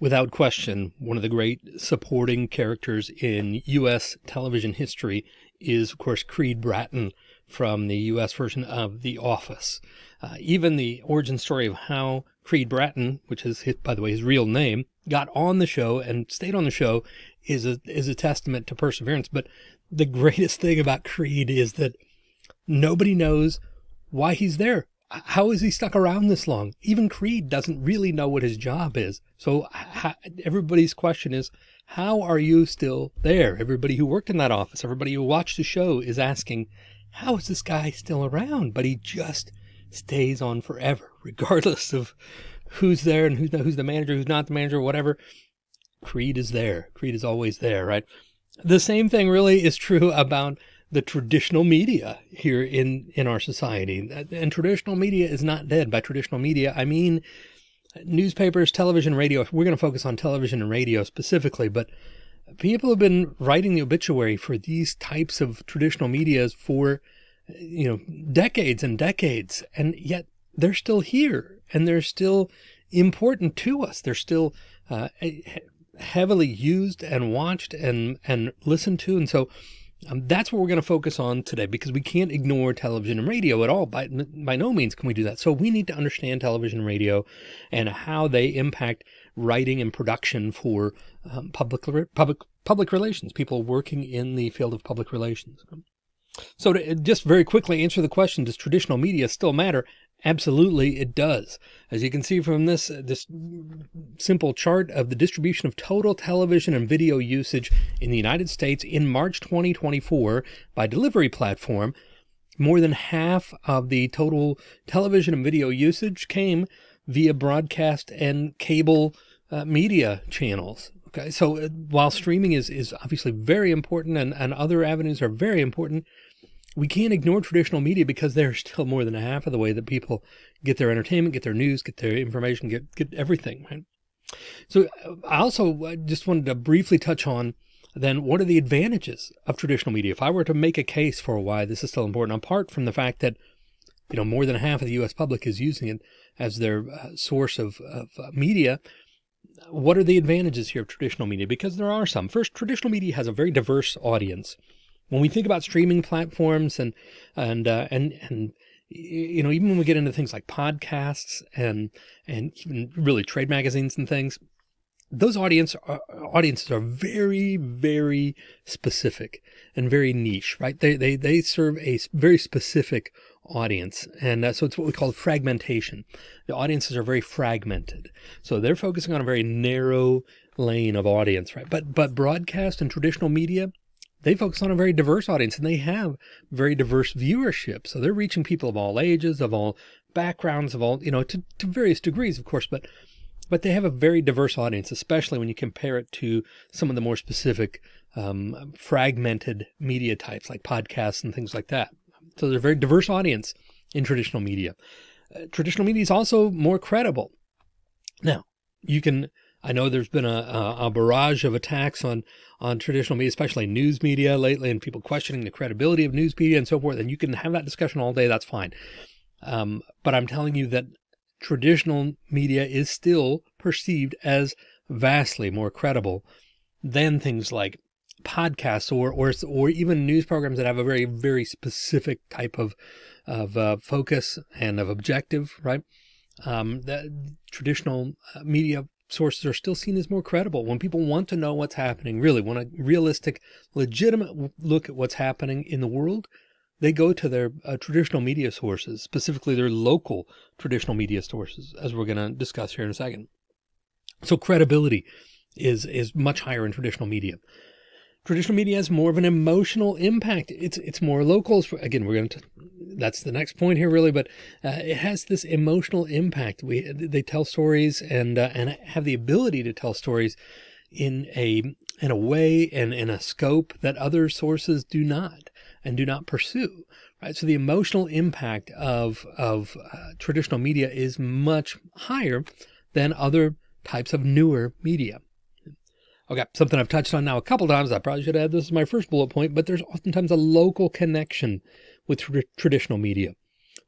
Without question, one of the great supporting characters in U.S. television history is, of course, Creed Bratton from the U.S. version of The Office. Uh, even the origin story of how Creed Bratton, which is, his, by the way, his real name, got on the show and stayed on the show is a, is a testament to perseverance. But the greatest thing about Creed is that nobody knows why he's there how is he stuck around this long? Even Creed doesn't really know what his job is. So everybody's question is, how are you still there? Everybody who worked in that office, everybody who watched the show is asking, how is this guy still around? But he just stays on forever, regardless of who's there and who's the, who's the manager, who's not the manager, whatever. Creed is there. Creed is always there, right? The same thing really is true about the traditional media here in, in our society. And traditional media is not dead. By traditional media, I mean newspapers, television, radio. We're going to focus on television and radio specifically, but people have been writing the obituary for these types of traditional medias for, you know, decades and decades. And yet they're still here and they're still important to us. They're still, uh, heavily used and watched and, and listened to. And so, um, that's what we're going to focus on today because we can't ignore television and radio at all. By, by no means can we do that. So we need to understand television and radio and how they impact writing and production for um, public, public, public relations, people working in the field of public relations. So to just very quickly answer the question, does traditional media still matter? Absolutely, it does. As you can see from this, uh, this simple chart of the distribution of total television and video usage in the United States in March 2024 by delivery platform, more than half of the total television and video usage came via broadcast and cable uh, media channels. Okay, so uh, while streaming is, is obviously very important and, and other avenues are very important, we can't ignore traditional media because they're still more than a half of the way that people get their entertainment, get their news, get their information, get, get everything, right? So I also just wanted to briefly touch on then what are the advantages of traditional media? If I were to make a case for why this is still important, apart from the fact that, you know, more than half of the U.S. public is using it as their uh, source of, of uh, media, what are the advantages here of traditional media? Because there are some. First, traditional media has a very diverse audience when we think about streaming platforms and and uh, and and you know even when we get into things like podcasts and and even really trade magazines and things those audience uh, audiences are very very specific and very niche right? They they they serve a very specific audience. And uh, so it's what we call fragmentation. The audiences are very fragmented. So they're focusing on a very narrow lane of audience right? But but broadcast and traditional media they focus on a very diverse audience and they have very diverse viewership. So they're reaching people of all ages, of all backgrounds, of all, you know, to, to various degrees, of course, but, but they have a very diverse audience, especially when you compare it to some of the more specific, um, fragmented media types like podcasts and things like that. So there's a very diverse audience in traditional media. Uh, traditional media is also more credible. Now, you can I know there's been a, a, barrage of attacks on, on traditional media, especially news media lately, and people questioning the credibility of news media and so forth. And you can have that discussion all day. That's fine. Um, but I'm telling you that traditional media is still perceived as vastly more credible than things like podcasts or, or, or even news programs that have a very, very specific type of, of uh, focus and of objective, right? Um, the traditional uh, media sources are still seen as more credible. When people want to know what's happening, really want a realistic, legitimate look at what's happening in the world, they go to their uh, traditional media sources, specifically their local traditional media sources, as we're going to discuss here in a second. So credibility is, is much higher in traditional media traditional media has more of an emotional impact. It's it's more local. Again, we're going to. That's the next point here, really. But uh, it has this emotional impact. We they tell stories and uh, and have the ability to tell stories in a in a way and in a scope that other sources do not and do not pursue. Right. So the emotional impact of of uh, traditional media is much higher than other types of newer media. Okay, something I've touched on now a couple times. I probably should add this is my first bullet point, but there's oftentimes a local connection with tr- traditional media,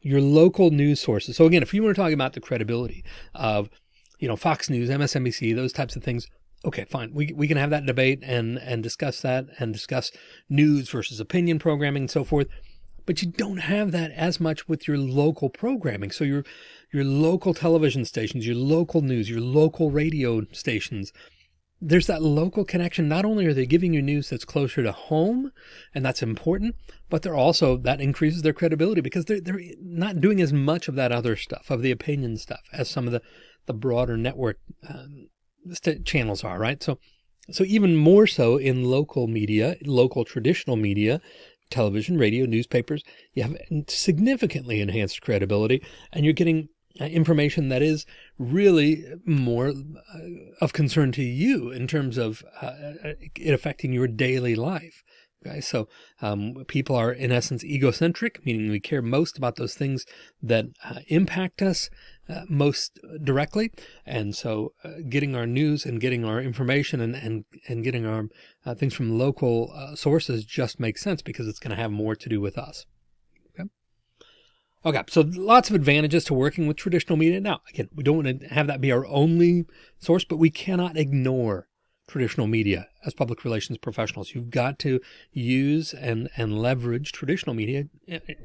your local news sources. So again, if you want to talk about the credibility of you know, Fox News, MSNBC, those types of things. Okay, fine. We, we can have that debate and, and discuss that and discuss news versus opinion programming and so forth. But you don't have that as much with your local programming. So your, your local television stations, your local news, your local radio stations, there's that local connection. Not only are they giving you news that's closer to home, and that's important, but they're also that increases their credibility because they're they're not doing as much of that other stuff, of the opinion stuff, as some of the the broader network um, channels are. Right. So so even more so in local media, local traditional media, television, radio, newspapers, you have significantly enhanced credibility, and you're getting information that is really more uh, of concern to you in terms of uh, it affecting your daily life. Okay, so um, people are in essence egocentric, meaning we care most about those things that uh, impact us uh, most directly. And so uh, getting our news and getting our information and, and, and getting our things from local sources just makes sense because it's going to have more to do with us. Okay, so lots of advantages to working with traditional media. Now, again, we don't want to have that be our only source, but we cannot ignore traditional media as public relations professionals. You've got to use and, and leverage traditional media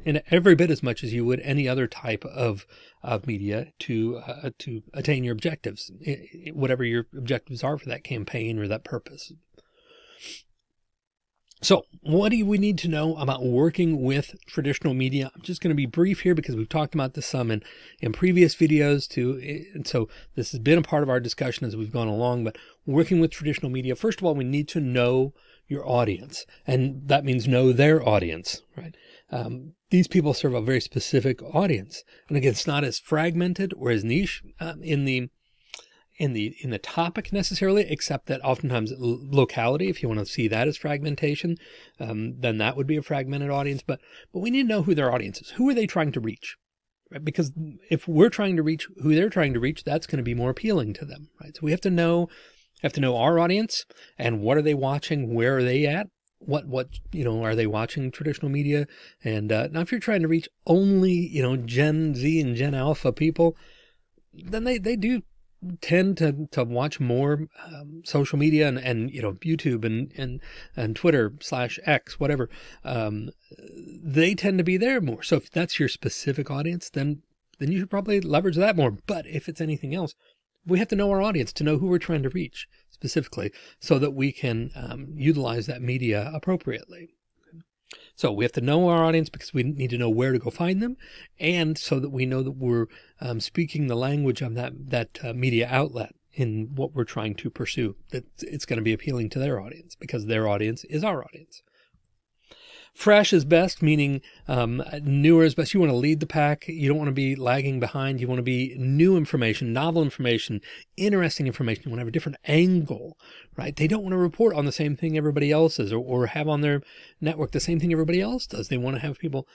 in every bit as much as you would any other type of, of media to, uh, to attain your objectives, whatever your objectives are for that campaign or that purpose. So what do we need to know about working with traditional media? I'm just going to be brief here because we've talked about this some in, in previous videos too. And so this has been a part of our discussion as we've gone along, but working with traditional media, first of all, we need to know your audience and that means know their audience, right? Um, these people serve a very specific audience. And again, it's not as fragmented or as niche um, in the in the in the topic necessarily, except that oftentimes locality, if you want to see that as fragmentation, um, then that would be a fragmented audience. But but we need to know who their audience is. Who are they trying to reach? Right? Because if we're trying to reach who they're trying to reach, that's going to be more appealing to them. Right. So we have to know have to know our audience and what are they watching, where are they at, what what you know are they watching traditional media and uh, now if you're trying to reach only you know gen z and gen alpha people then they they do tend to, to watch more um, social media and, and, you know, YouTube and, and, and Twitter slash X, whatever, um, they tend to be there more. So if that's your specific audience, then, then you should probably leverage that more. But if it's anything else, we have to know our audience to know who we're trying to reach specifically so that we can um, utilize that media appropriately. So we have to know our audience because we need to know where to go find them, and so that we know that we're um, speaking the language of that that uh, media outlet in what we're trying to pursue. That it's going to be appealing to their audience because their audience is our audience. Fresh is best, meaning um, newer is best. You want to lead the pack. You don't want to be lagging behind. You want to be new information, novel information, interesting information. You want to have a different angle, right? They don't want to report on the same thing everybody else is or, or have on their network the same thing everybody else does. They want to have people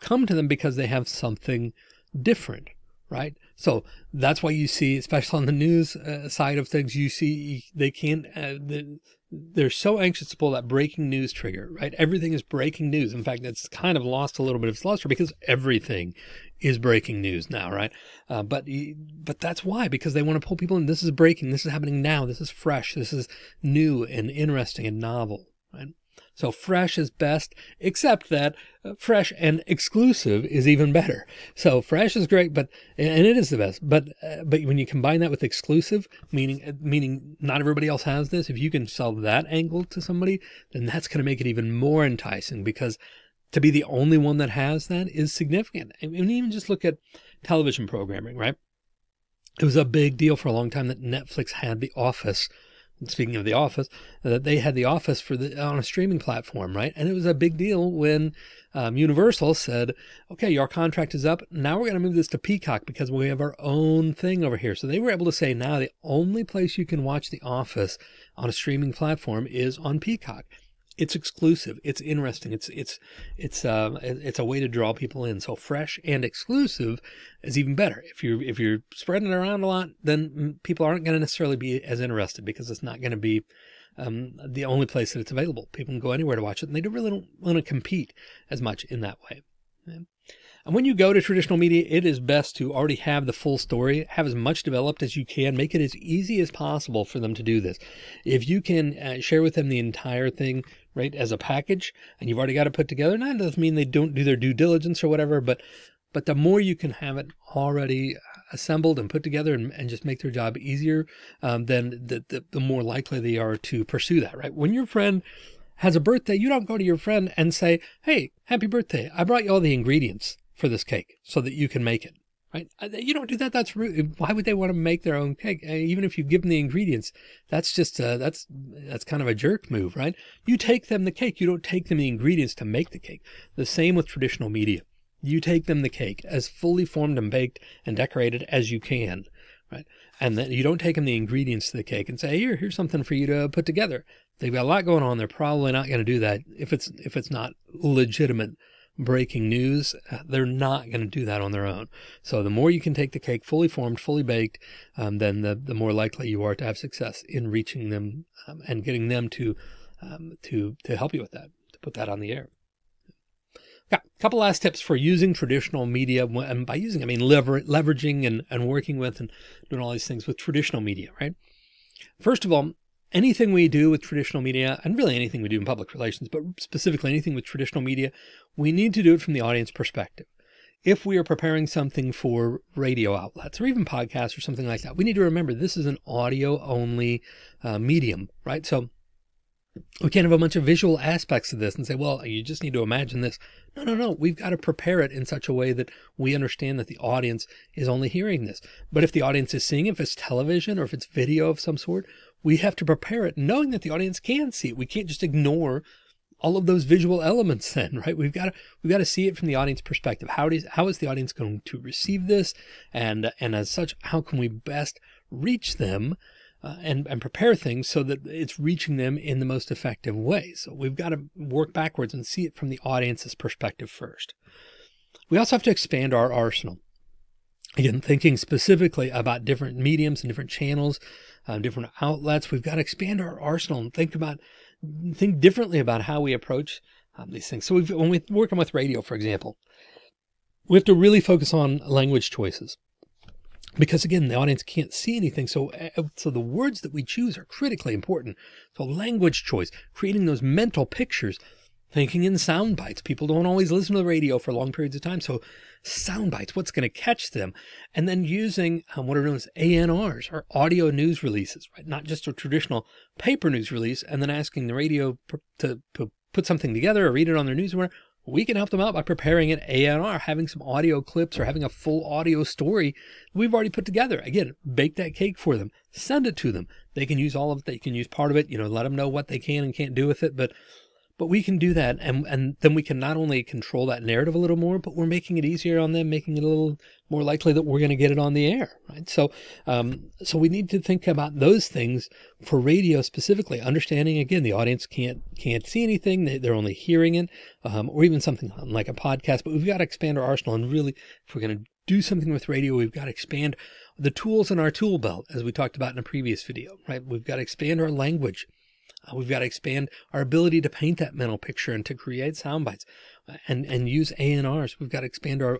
come to them because they have something different, right? So that's why you see, especially on the news uh, side of things, you see they can't, uh, the, they're so anxious to pull that breaking news trigger, right? Everything is breaking news. In fact, it's kind of lost a little bit of its luster because everything is breaking news now, right? Uh, but but that's why because they want to pull people in. This is breaking. This is happening now. This is fresh. This is new and interesting and novel, right? So fresh is best, except that uh, fresh and exclusive is even better. So fresh is great, but and it is the best. But uh, but when you combine that with exclusive, meaning uh, meaning not everybody else has this, if you can sell that angle to somebody, then that's going to make it even more enticing because to be the only one that has that is significant. And even just look at television programming, right? It was a big deal for a long time that Netflix had The Office speaking of the office that they had the office for the on a streaming platform right? And it was a big deal when um, universal said okay your contract is up. Now we're going to move this to peacock because we have our own thing over here. So they were able to say now the only place you can watch the office on a streaming platform is on peacock it's exclusive. It's interesting. It's it's it's uh, it's a way to draw people in. So fresh and exclusive is even better. If you're if you're spreading it around a lot, then people aren't going to necessarily be as interested because it's not going to be um, the only place that it's available. People can go anywhere to watch it, and they really don't want to compete as much in that way. And when you go to traditional media, it is best to already have the full story, have as much developed as you can, make it as easy as possible for them to do this. If you can uh, share with them the entire thing, right, as a package, and you've already got it put together, that doesn't mean they don't do their due diligence or whatever, but but the more you can have it already assembled and put together and, and just make their job easier, um, then the, the, the more likely they are to pursue that, right? When your friend has a birthday, you don't go to your friend and say, Hey, happy birthday. I brought you all the ingredients for this cake so that you can make it. Right? Uh, you don't do that. That's rude. Why would they want to make their own cake? Uh, even if you give them the ingredients, that's just, uh, that's, that's kind of a jerk move, right? You take them the cake. You don't take them the ingredients to make the cake. The same with traditional media. You take them the cake as fully formed and baked and decorated as you can, right? And then you don't take them the ingredients to the cake and say, here, here's something for you to put together. They've got a lot going on. They're probably not going to do that if it's, if it's not legitimate breaking news, uh, they're not going to do that on their own. So the more you can take the cake fully formed, fully baked, um, then the, the more likely you are to have success in reaching them um, and getting them to, um, to, to help you with that, to put that on the air. Couple last tips for using traditional media. And by using, I mean lever- leveraging and, and working with and doing all these things with traditional media, right? First of all, anything we do with traditional media, and really anything we do in public relations, but specifically anything with traditional media, we need to do it from the audience perspective. If we are preparing something for radio outlets or even podcasts or something like that, we need to remember this is an audio only uh, medium, right? So we can't have a bunch of visual aspects of this and say, well, you just need to imagine this. No, no, no. We've got to prepare it in such a way that we understand that the audience is only hearing this. But if the audience is seeing, if it's television or if it's video of some sort, we have to prepare it knowing that the audience can see it. We can't just ignore all of those visual elements then, right? We've got to, we've got to see it from the audience perspective. How is, how is the audience going to receive this? And, and as such, how can we best reach them uh, and, and prepare things so that it's reaching them in the most effective way. So we've got to work backwards and see it from the audience's perspective first. We also have to expand our arsenal. Again, thinking specifically about different mediums and different channels, uh, different outlets. We've got to expand our arsenal and think about, think differently about how we approach um, these things. So when we're working with radio, for example, we have to really focus on language choices because again, the audience can't see anything. So, uh, so the words that we choose are critically important. So language choice, creating those mental pictures, thinking in sound bites. People don't always listen to the radio for long periods of time. So sound bites, what's going to catch them? And then using um, what are known as ANRs or audio news releases, right? Not just a traditional paper news release and then asking the radio to, to put something together or read it on their news we can help them out by preparing an ANR, having some audio clips or having a full audio story we've already put together. Again, bake that cake for them, send it to them. They can use all of it. They can use part of it, you know, let them know what they can and can't do with it. But but we can do that. And, and then we can not only control that narrative a little more, but we're making it easier on them, making it a little more likely that we're going to get it on the air. Right. So, um, so we need to think about those things for radio specifically, understanding again, the audience can't, can't see anything. They, are only hearing it, um, or even something like a podcast, but we've got to expand our arsenal and really, if we're going to do something with radio, we've got to expand the tools in our tool belt, as we talked about in a previous video, right? We've got to expand our language. Uh, we've got to expand our ability to paint that mental picture and to create sound bites uh, and, and use ANRs. We've got to expand our,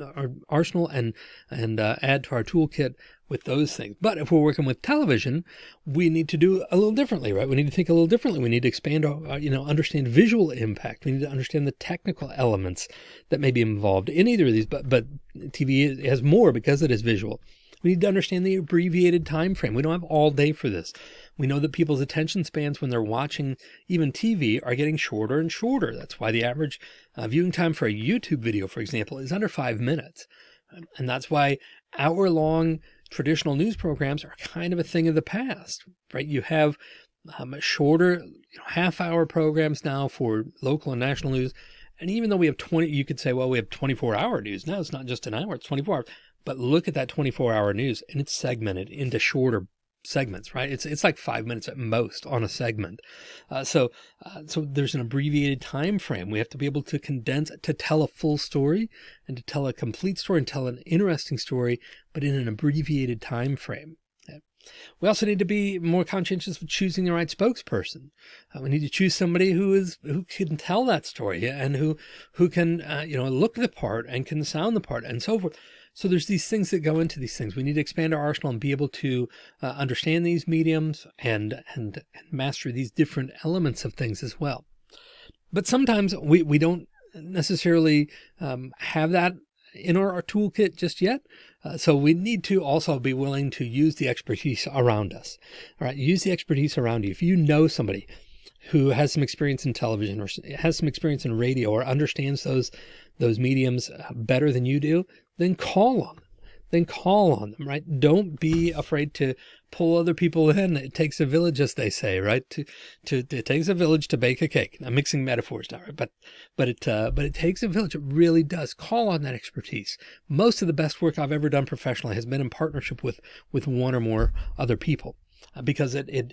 our, our arsenal and, and uh, add to our toolkit with those things. But if we're working with television, we need to do a little differently, right? We need to think a little differently. We need to expand our, you know, understand visual impact. We need to understand the technical elements that may be involved in either of these, but, but TV has more because it is visual. We need to understand the abbreviated time frame. We don't have all day for this. We know that people's attention spans when they're watching even TV are getting shorter and shorter. That's why the average uh, viewing time for a YouTube video, for example, is under five minutes. And that's why hour long traditional news programs are kind of a thing of the past, right? You have um, shorter you know, half hour programs now for local and national news. And even though we have 20, you could say, well, we have 24 hour news. No, it's not just an hour, it's 24 hours. But look at that 24 hour news and it's segmented into shorter segments, right? It's it's like five minutes at most on a segment. Uh, so uh, so there's an abbreviated time frame. We have to be able to condense to tell a full story and to tell a complete story and tell an interesting story, but in an abbreviated time frame. We also need to be more conscientious of choosing the right spokesperson. Uh, we need to choose somebody who is who can tell that story and who who can uh, you know look the part and can sound the part and so forth. So there's these things that go into these things. We need to expand our arsenal and be able to uh, understand these mediums and, and and master these different elements of things as well. But sometimes we we don't necessarily um, have that in our, our toolkit just yet. Uh, so we need to also be willing to use the expertise around us. All right. Use the expertise around you. If you know somebody who has some experience in television or has some experience in radio or understands those, those mediums uh, better than you do, then call on them then call on them, right? Don't be afraid to pull other people in. It takes a village, as they say, right? To, to, it takes a village to bake a cake. I'm mixing metaphors now, right? But, but it, uh, but it takes a village. It really does. Call on that expertise. Most of the best work I've ever done professionally has been in partnership with, with one or more other people uh, because it, it,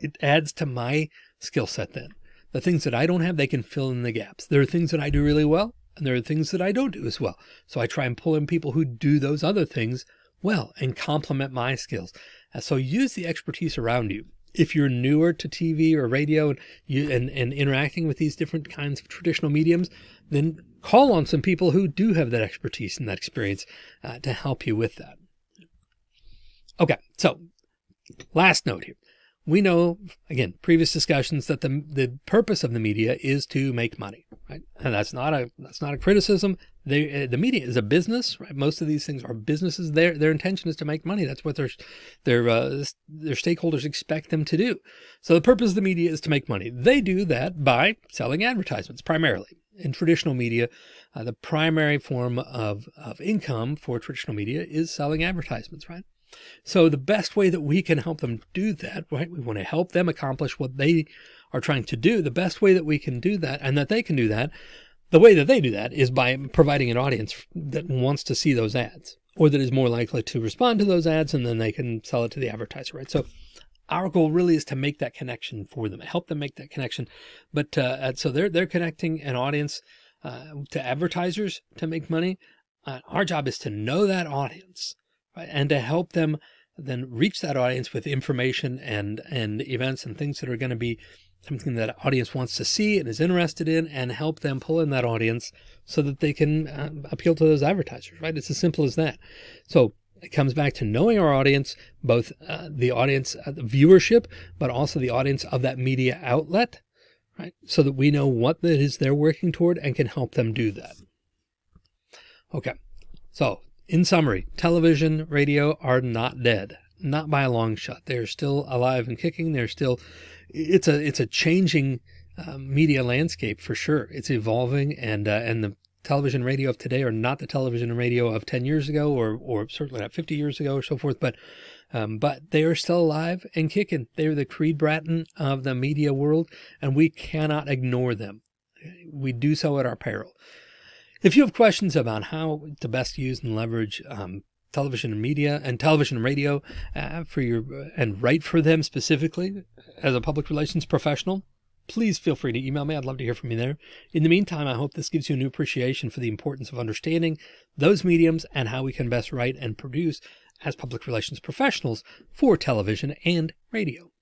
it adds to my skill set then. The things that I don't have, they can fill in the gaps. There are things that I do really well and there are things that I don't do as well. So I try and pull in people who do those other things well and complement my skills. And so use the expertise around you. If you're newer to TV or radio and, you, and, and interacting with these different kinds of traditional mediums, then call on some people who do have that expertise and that experience uh, to help you with that. Okay, so last note here we know, again, previous discussions that the, the purpose of the media is to make money, right? And that's not a, that's not a criticism. They, uh, the media is a business, right? Most of these things are businesses. Their, their intention is to make money. That's what their, their, uh, their stakeholders expect them to do. So the purpose of the media is to make money. They do that by selling advertisements primarily. In traditional media, uh, the primary form of, of income for traditional media is selling advertisements, right? So the best way that we can help them do that, right? We want to help them accomplish what they are trying to do. The best way that we can do that and that they can do that, the way that they do that is by providing an audience that wants to see those ads or that is more likely to respond to those ads and then they can sell it to the advertiser, right? So our goal really is to make that connection for them, help them make that connection. But uh, so they're they're connecting an audience uh, to advertisers to make money. Uh, our job is to know that audience and to help them then reach that audience with information and and events and things that are going to be something that audience wants to see and is interested in and help them pull in that audience so that they can uh, appeal to those advertisers right? It's as simple as that. So it comes back to knowing our audience both uh, the audience uh, the viewership but also the audience of that media outlet right? So that we know what it is they're working toward and can help them do that. Okay. So in summary, television, radio are not dead, not by a long shot. They're still alive and kicking. They're still, it's a, it's a changing uh, media landscape for sure. It's evolving and, uh, and the television radio of today are not the television and radio of 10 years ago or, or certainly not 50 years ago or so forth, but, um, but they are still alive and kicking. They're the Creed Bratton of the media world and we cannot ignore them. We do so at our peril. If you have questions about how to best use and leverage um, television and media and television and radio uh, for your uh, and write for them specifically as a public relations professional, please feel free to email me. I'd love to hear from you there. In the meantime, I hope this gives you a new appreciation for the importance of understanding those mediums and how we can best write and produce as public relations professionals for television and radio.